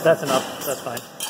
That's enough. That's fine.